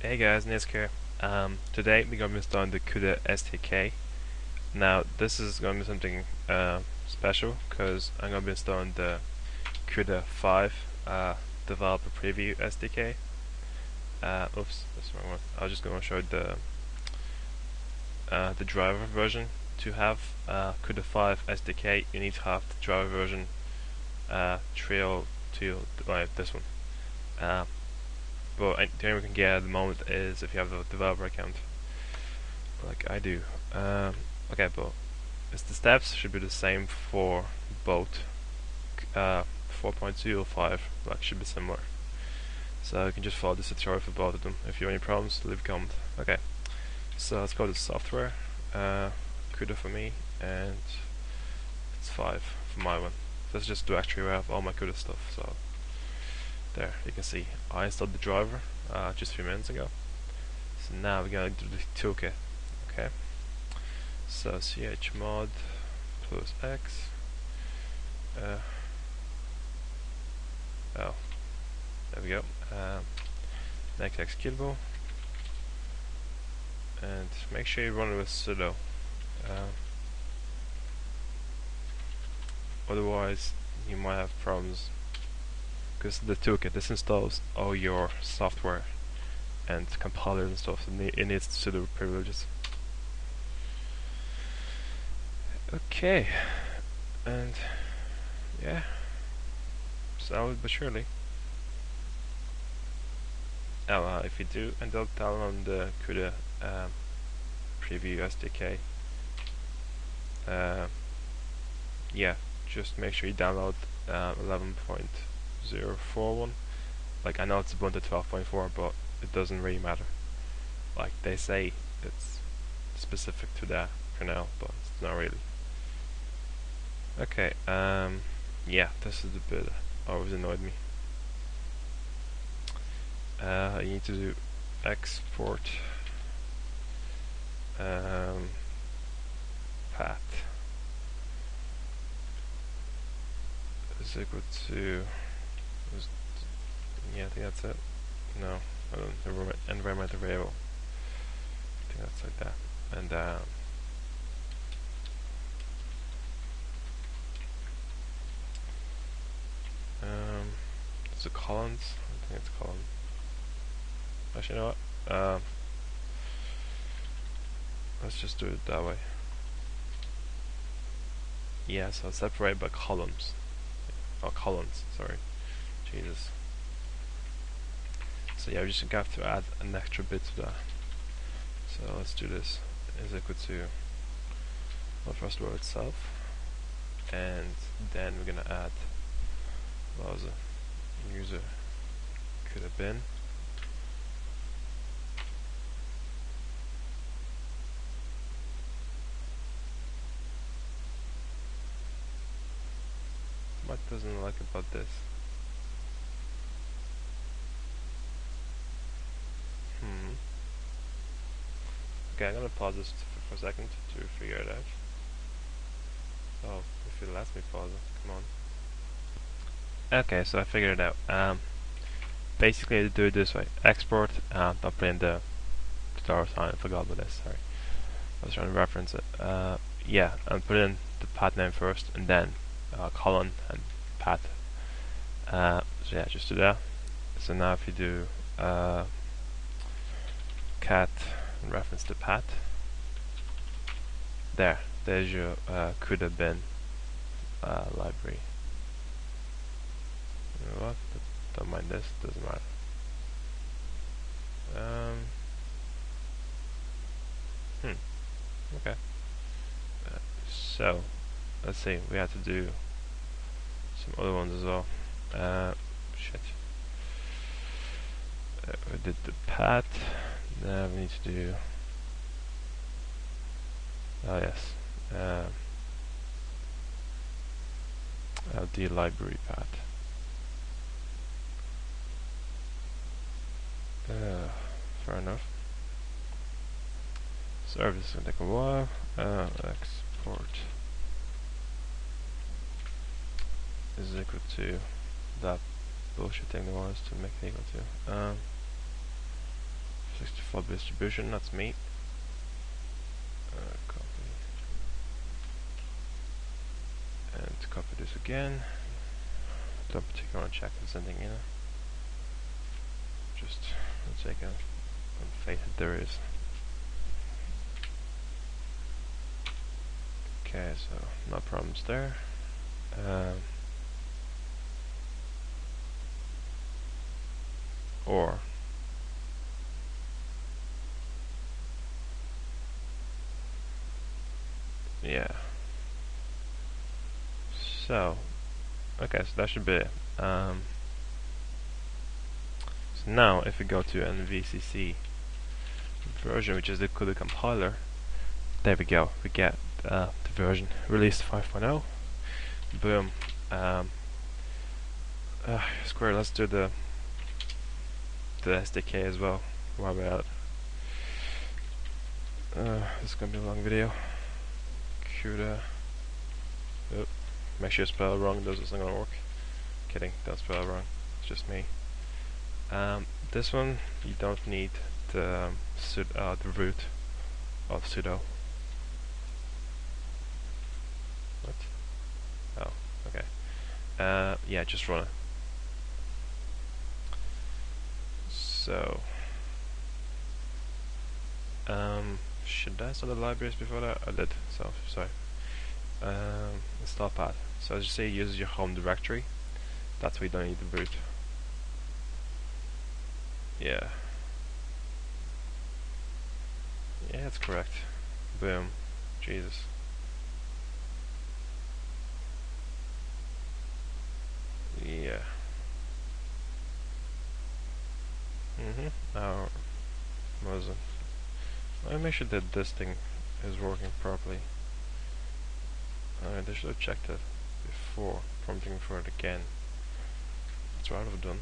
Hey guys, Nisk here. Um, today we're going to be installing the CUDA SDK. Now this is going to be something uh, special because I'm going to be installing the CUDA 5 uh, Developer Preview SDK. Uh, oops, that's the wrong one. I was just going to show the uh, the driver version. To have uh, CUDA 5 SDK, you need to have the driver version uh, trail to like this one. But the only way we can get at the moment is if you have a developer account, like I do. Um, okay, but it's the steps should be the same for both. Uh, 4.2 or 5 like should be similar. So you can just follow this tutorial for both of them. If you have any problems, leave a comment. Okay, so let's go to software. Uh, CUDA for me, and it's 5 for my one. Let's just directory where I have all my CUDA stuff. So there, you can see I installed the driver uh, just a few minutes ago. So now we're going to do the toolkit. Okay. So chmod plus x. Uh, oh, there we go. Um, next executable, and make sure you run it with sudo. Uh, otherwise, you might have problems because the toolkit this installs all your software and compilers and stuff and it needs sudo privileges okay and yeah slowly but surely oh, if you do end up downloading the CUDA um, preview SDK uh, yeah just make sure you download uh, 11. 041 like I know it's Ubuntu 12.4 but it doesn't really matter. Like they say it's specific to that for now but it's not really. Okay um yeah this is the bit that always annoyed me. Uh, you need to do export um, path. Is equal to yeah, I think that's it. No, I don't, environmental variable. I think that's like that. And um, um, is it columns? I think it's column. Actually, you know what? Um, let's just do it that way. Yeah, so separate by columns. Oh, columns, sorry. Jesus. So yeah, we just going to have to add an extra bit to that. So let's do this. Is equal to the first word itself, and then we're gonna add what was a user could have been. What doesn't like about this? Okay, I'm gonna pause this for a second to figure it out. Oh, if you lets me pause it, come on. Okay, so I figured it out. Um, basically, do it this way: export. Uh, put in the star sign. I forgot about this. Sorry, I was trying to reference it. Uh, yeah, and put in the path name first, and then uh, colon and path. Uh, so yeah, just do that. So now if you do uh, cat in reference to path. There, there's your uh, could have been uh, library. You know what? Don't mind this, doesn't matter. Um, hmm, okay. Uh, so, let's see, we have to do some other ones as well. Uh, shit. Uh, we did the path. Now we need to do oh yes. Uh, LD library path uh, fair enough. Service is gonna take a while uh, export is equal to that bullshit thing there was to make it equal to um, 64 distribution, that's me. Uh, copy. And copy this again. Don't particularly want to check if there's anything in. Just let's take a on faith that there is. Okay, so no problems there. Um, or yeah. So okay so that should be it. Um, so now if we go to NVCC version which is the CUDA compiler there we go. We get uh, the version released 5.0 boom. Um, uh, Square let's do the the SDK as well while we're at uh, this is gonna be a long video CUDA oh, make sure you spell wrong this isn't gonna work? Kidding don't spell wrong it's just me. Um, this one you don't need the, um, uh, the root of sudo what? oh okay. Uh, yeah just run it. So, um, should I install the libraries before that? I did, so sorry. Um, install path. So as you say, uses your home directory. That's why you don't need to boot. Yeah. Yeah, that's correct. Boom. Jesus. Yeah. Mm-hmm. Oh, wasn't. Let me make sure that this thing is working properly. Alright, they should have checked it before prompting for it again. That's what I would have done.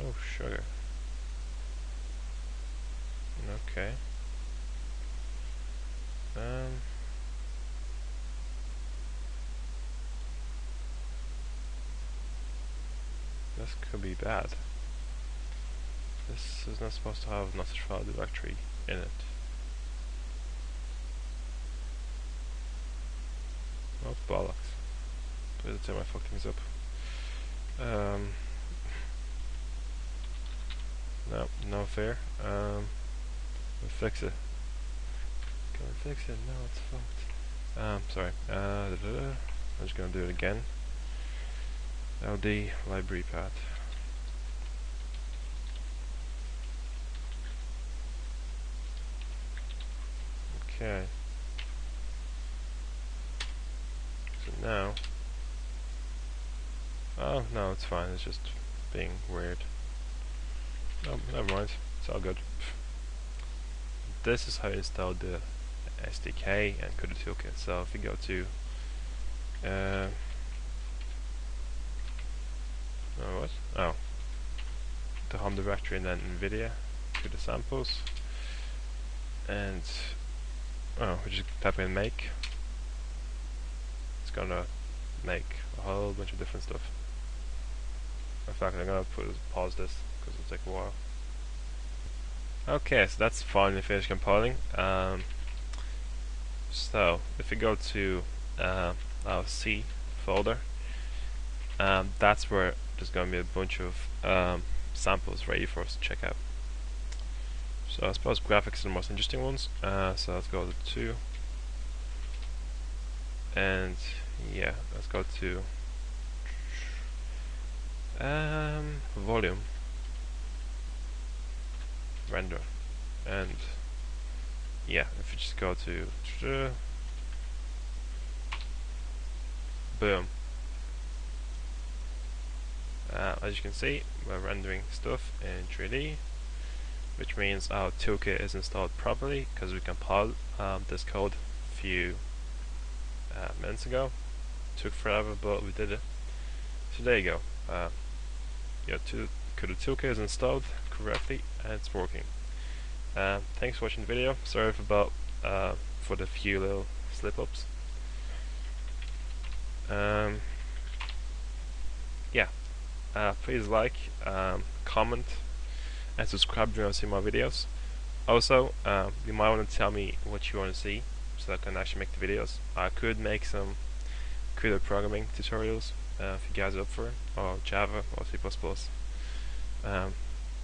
Oh, sugar. Okay. Um. This could be bad. This is not supposed to have file directory in it. Oh bollocks. Every time I fuck things up. Um, no, no fair. Um, we'll fix it. Can we fix it? No, it's fucked. Um, sorry. Uh, da -da -da. I'm just gonna do it again. LD library path. Okay. So now, oh no, it's fine. It's just being weird. Oh, never mind. It's all good. This is how you install the SDK and CUDA toolkit. So if you go to uh, Oh, what? Oh. The home directory and then NVIDIA to the samples. And, oh, we just type in make. It's gonna make a whole bunch of different stuff. In fact, I'm gonna put, pause this because it'll take a while. Okay, so that's finally finished compiling. Um, so, if we go to uh, our C folder, um, that's where there's going to be a bunch of um, samples ready for us to check out. So I suppose graphics are the most interesting ones. Uh, so let's go to two, and yeah, let's go to um, volume. Render, and yeah, if you just go to boom. Uh, as you can see, we're rendering stuff in 3D, which means our toolkit is installed properly because we compiled um, this code a few uh, minutes ago. Took forever, but we did it. So there you go. Uh, your to CUDA toolkit is installed correctly and it's working. Uh, thanks for watching the video. Sorry for about uh, for the few little slip-ups. Um, yeah. uh, please like, um, comment, and subscribe if you want to see more videos. Also, uh, you might want to tell me what you want to see so I can actually make the videos. I could make some CUDA programming tutorials uh, if you guys are up for it, or Java or C++. Um,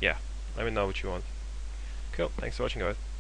yeah, let me know what you want. Cool, thanks for watching guys.